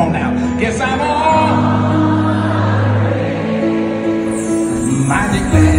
Come on now. Guess I'm on. Mighty